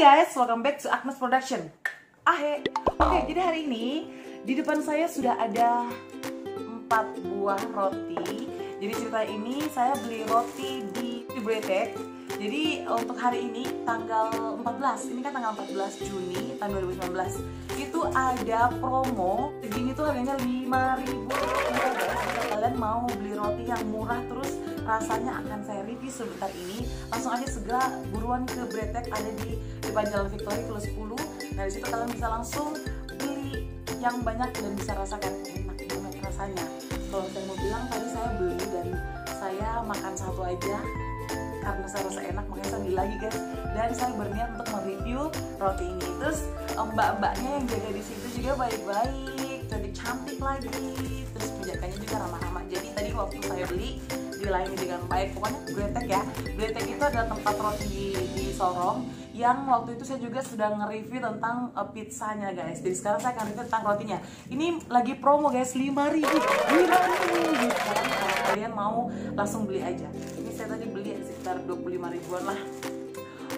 guys, welcome back to Agnes Production. Ahe. Oke, jadi hari ini di depan saya sudah ada empat buah roti. Jadi cerita ini saya beli roti di di Bretek. Jadi untuk hari ini tanggal 14, ini kan tanggal 14 Juni tahun 2019 itu ada promo. Segini tuh harganya 5000 rupiah guys. Jika kalian mau beli roti yang murah terus rasanya akan saya review sebentar ini langsung aja segera buruan ke Bretek ada di depan Jalan Victory Kilo 10 nah di situ kalian bisa langsung beli yang banyak dan bisa rasakan enak banget rasanya. Kalau saya mau bilang tadi saya beli dan saya makan satu aja karena saya rasa enak makanya saya beli lagi guys. Dan saya berniat untuk mereview roti ini. Terus mbak-mbaknya yang jaga di situ juga baik-baik jadi cantik lagi. Terus penjaganya juga ramah-ramah. Jadi tadi waktu saya beli dilayani dengan baik. Pokoknya Gretek ya. Gretek itu adalah tempat roti di, Sorong yang waktu itu saya juga sudah nge-review tentang uh, pizzanya guys. Jadi sekarang saya akan review tentang rotinya. Ini lagi promo guys. 5000 5000 gitu kan kalau kalian mau langsung beli aja. Ini saya tadi sekitar 25 ribuan lah.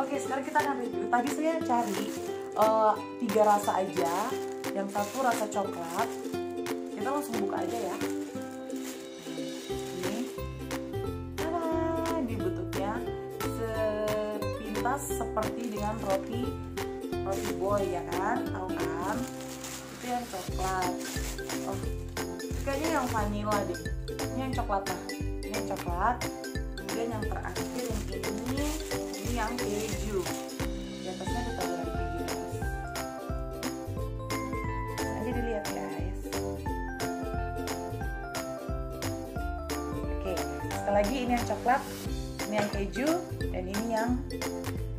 Oke sekarang kita akan review. Tadi saya cari uh, tiga rasa aja. Yang satu rasa coklat. Kita langsung buka aja ya. Sepintas seperti dengan roti roti boy ya kan? Tahu kan? Itu yang coklat. Oh kayaknya yang vanilla deh. Ini yang coklat nah ini yang coklat kemudian yang terakhir yang ini ini yang keju. Di atasnya ada taburan keju aja dilihat guys oke sekali lagi ini yang coklat ini yang keju dan ini yang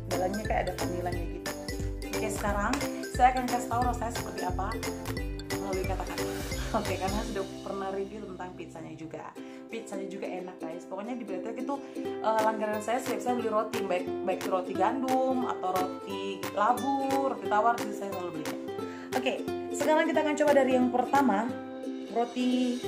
dalamnya kayak ada vanilanya gitu. Oke sekarang saya akan kasih tahu rasanya seperti apa melalui kata-kata oke karena sudah pernah review tentang pizzanya juga. Pizzanya juga enak guys. Pokoknya di Bretek itu uh, langganan saya setiap saya beli roti baik baik roti gandum atau roti labu roti tawar jadi saya selalu beli. Oke sekarang kita akan coba dari yang pertama roti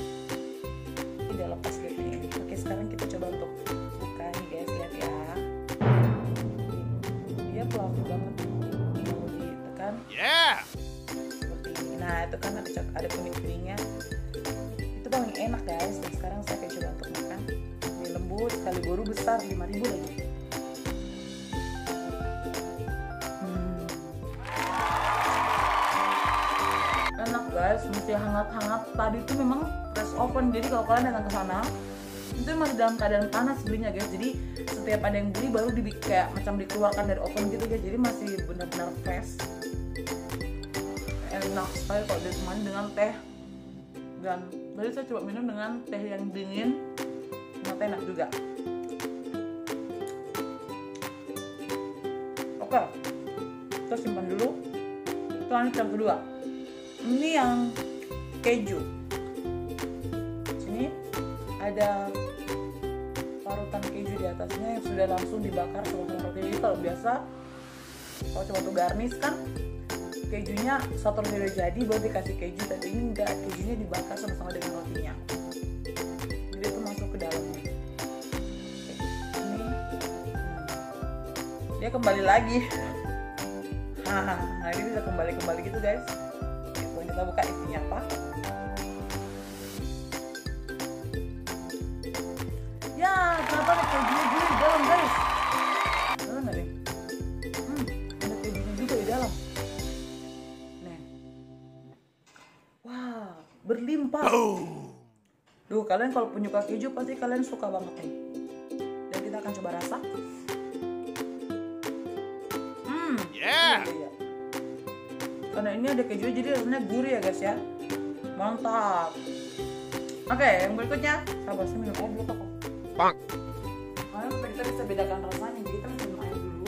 ini nah itu kan ada ada kuning kuningnya itu paling enak guys. Dan sekarang saya akan coba untuk makan. Ini lembut sekali baru besar 5000 lagi Hmm. enak guys. Masih hangat-hangat. Tadi itu memang press oven jadi kalau kalian datang ke sana itu masih dalam keadaan panas belinya guys. Jadi setiap ada yang beli baru di kayak macam dikeluarkan dari oven gitu guys. Jadi masih benar-benar fresh enak sekali kalau ditemani dengan teh. Dan tadi saya coba minum dengan teh yang dingin. Ternyata enak juga. Oke kita simpan dulu. Kita lanjut yang kedua. Ini yang keju. Sini ada parutan keju di atasnya yang sudah langsung dibakar sama roti jadi kalau biasa kalau cuma untuk garnish kan kejunya satu roti udah jadi baru dikasih keju tapi ini enggak kejunya dibakar sama-sama dengan rotinya. Jadi itu masuk ke Oke, ini. Dia kembali lagi. Haha, nah ini bisa kembali kembali gitu guys. Oke, kita buka isinya apa. Ya ternyata ada kejunya kalian kalau penyuka keju pasti kalian suka banget nih. Dan kita akan coba rasa. Hmm. Yeah. iya, iya. Karena ini ada keju jadi rasanya gurih ya guys ya. Mantap. Oke, yang berikutnya. Sabar, saya minum air dulu kok. Bonk. Karena kita bisa bedakan rasanya, jadi kita minum air dulu.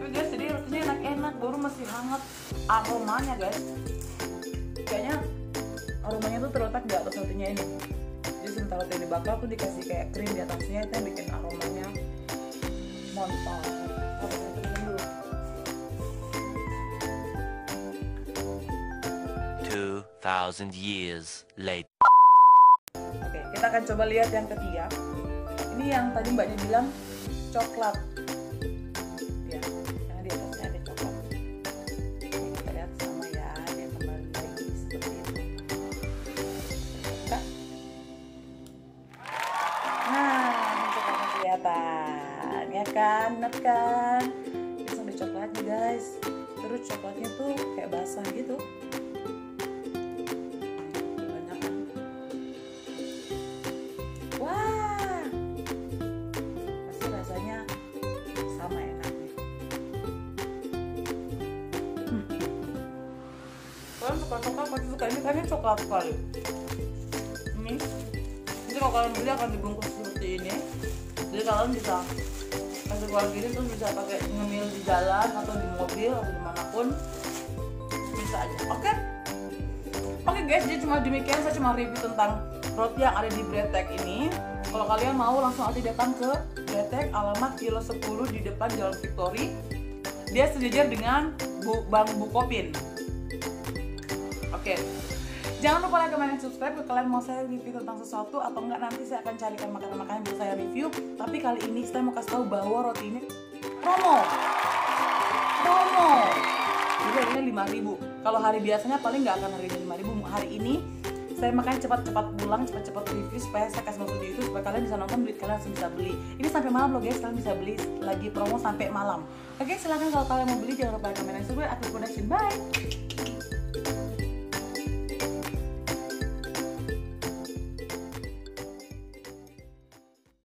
Oke guys, jadi rasanya enak-enak, baru masih hangat aromanya guys. Kayaknya tuh terletak di atas rotinya ini. Jadi sementara roti dibakar tuh dikasih kayak krim di atasnya, itu yang bikin aromanya minum dulu. 2,000 years later. Oke, kita akan coba lihat yang ketiga. Ini yang tadi mbaknya bilang coklat. Kan enak kan? Ini sampai coklatnya guys. Terus coklatnya tuh kayak basah gitu. Banyak kan wah! Pasti rasanya sama enaknya. Hmm. kalian suka pasti suka ini. Kayaknya coklat sekali. Ini jadi kalau kalian beli akan dibungkus seperti ini. Jadi kalian bisa kasih keluar gini terus bisa pakai ngemil di jalan atau di mobil atau di mana pun. Bisa aja. Oke? Oke guys jadi cuma demikian. Saya cuma review tentang roti yang ada di Bretek ini. Kalau kalian mau langsung aja datang ke Bretek alamat kilo 10 di depan Jalan Victory. Dia sejajar dengan Bu, Bang Bukopin. Oke Jangan lupa like, comment, dan subscribe kalau kalian mau saya review tentang sesuatu atau enggak nanti saya akan carikan makanan-makanan yang bisa saya review. Tapi kali ini saya mau kasih tahu bahwa roti ini promo. Promo. Jadi harganya 5000 Kalau hari biasanya paling nggak akan harganya 5000 Hari ini saya makanya cepat-cepat pulang, cepat-cepat review supaya saya kasih di YouTube supaya kalian bisa nonton duit kalian langsung bisa beli. Ini sampai malam loh guys, kalian bisa beli lagi promo sampai malam. Oke, silahkan kalau kalian mau beli jangan lupa like, comment, dan subscribe. Aku production, bye.